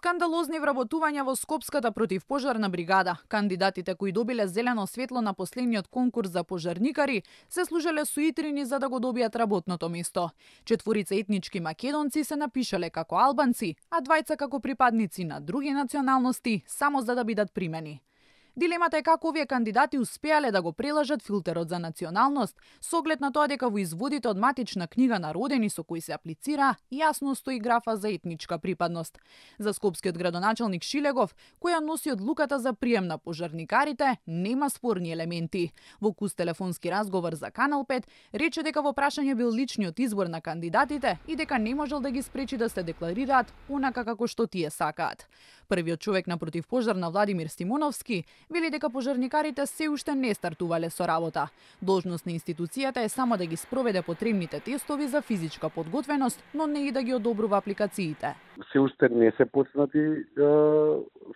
Скандалозни вработувања во Скопската противпожарна бригада. Кандидатите кои добиле зелено светло на последниот конкурс за пожарникари се служеле суитрини за да го добијат работното место. Четворица етнички македонци се напишале како албанци, а двајца како припадници на други националности само за да бидат примени. Дилемата е како овие кандидати успеале да го прелажат филтерот за националност, со оглед на тоа дека во изводите од матична книга на родени со кои се аплицира, јасно стои графа за етничка припадност. За скопскиот градоначалник Шилегов, која носи одлуката за прием на пожарникарите, нема спорни елементи. Во куст телефонски разговор за Канал 5, рече дека во прашање бил личниот избор на кандидатите и дека не можел да ги спречи да се декларираат онака како што тие сакаат. Првиот човек на противпожарна Владимир Стимоновски вели дека пожарникарите се уште не стартувале со работа. Должност на институцијата е само да ги спроведе потребните тестови за физичка подготвеност, но не и да ги одобрува апликациите. Се уште не се почнати е,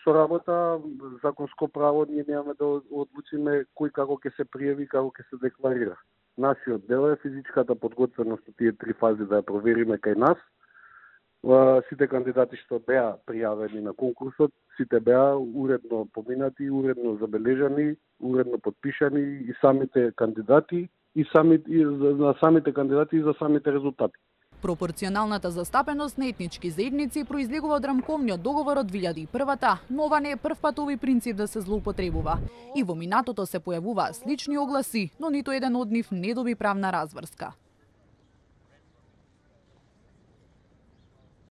со работа, законско право ние немаме да одлучиме кој како ќе се пријави, како ќе се декларира. Нашиот дел е физичката подготвеност од тие три фази да ја провериме кај нас, сите кандидати што беа пријавени на конкурсот, сите беа уредно поминати, уредно забележани, уредно подпишани и самите кандидати и сами и на самите кандидати и за самите резултати. Пропорционалната застапеност на етнички заедници произлегува од рамковниот договор од 2001-та, но ова не е првпат овој принцип да се злоупотребува. И во минатото се појавуваа слични огласи, но ниту еден од нив не доби правна разврска.